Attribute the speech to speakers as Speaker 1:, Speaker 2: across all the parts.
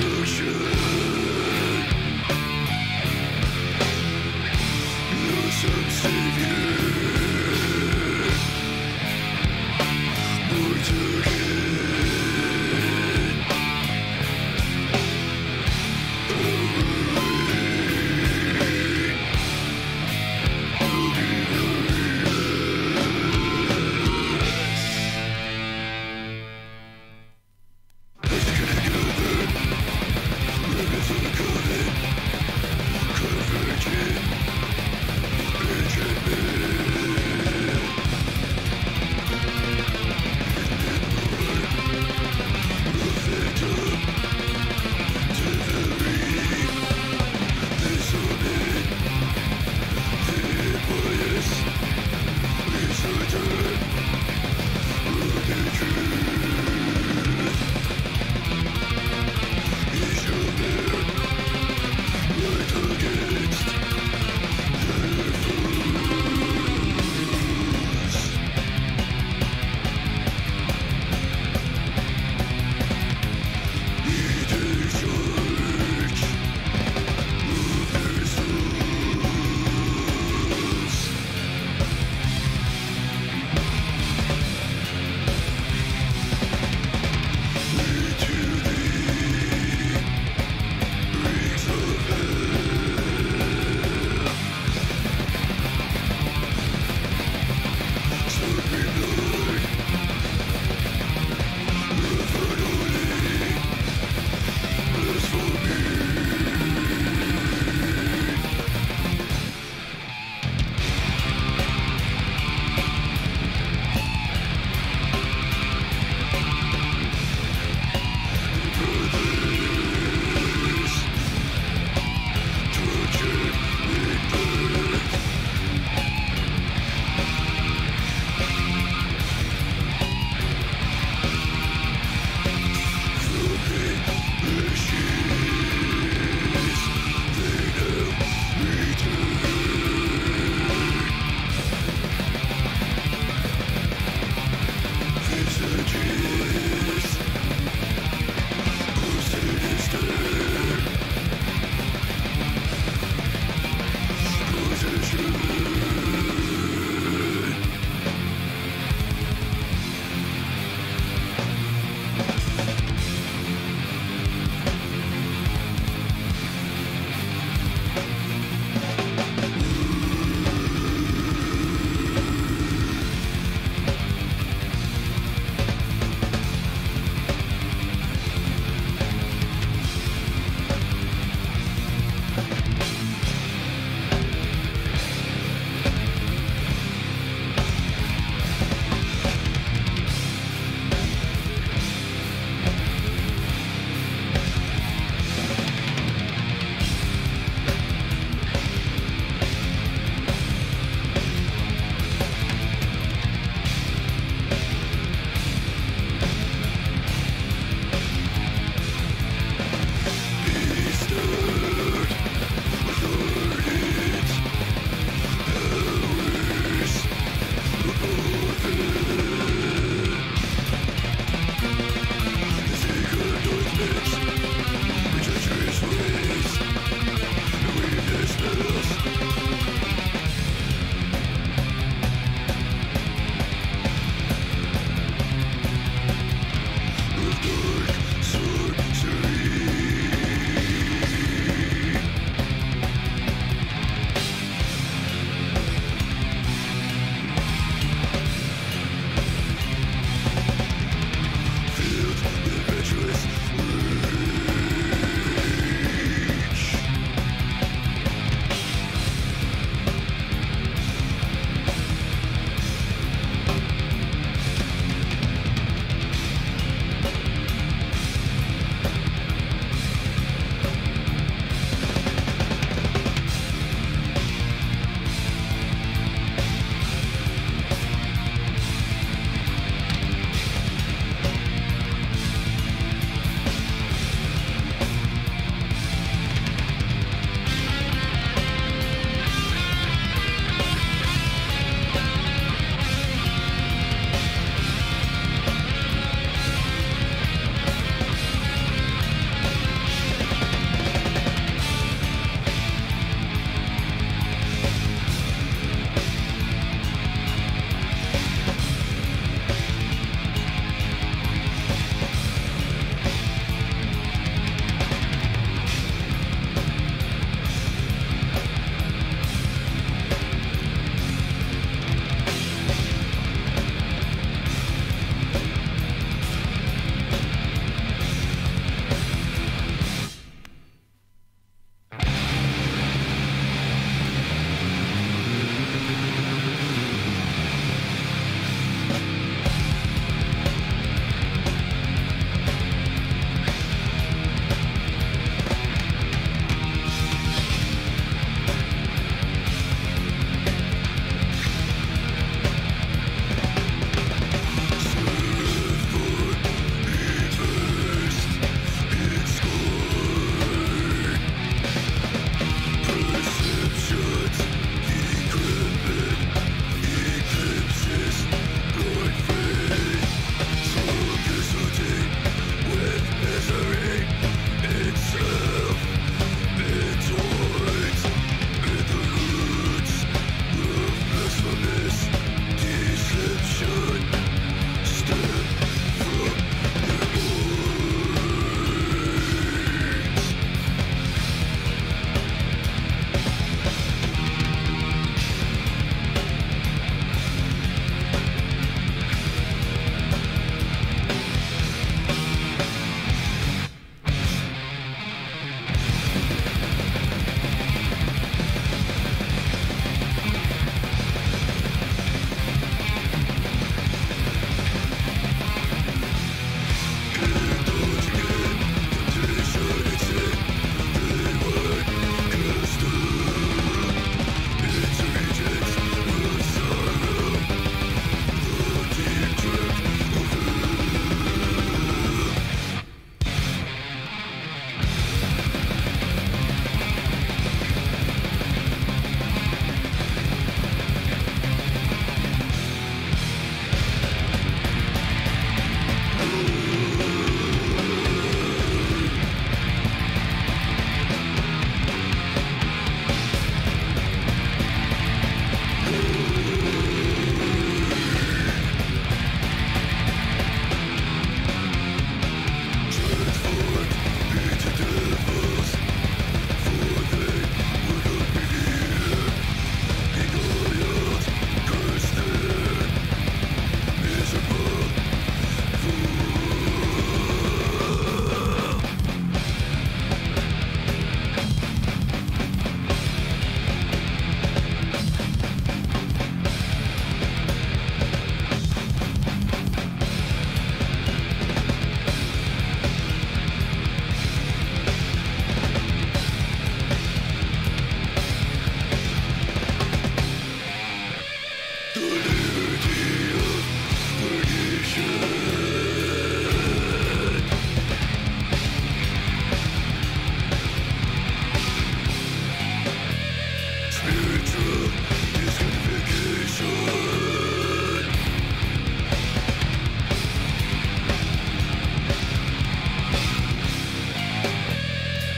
Speaker 1: destruction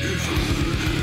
Speaker 1: is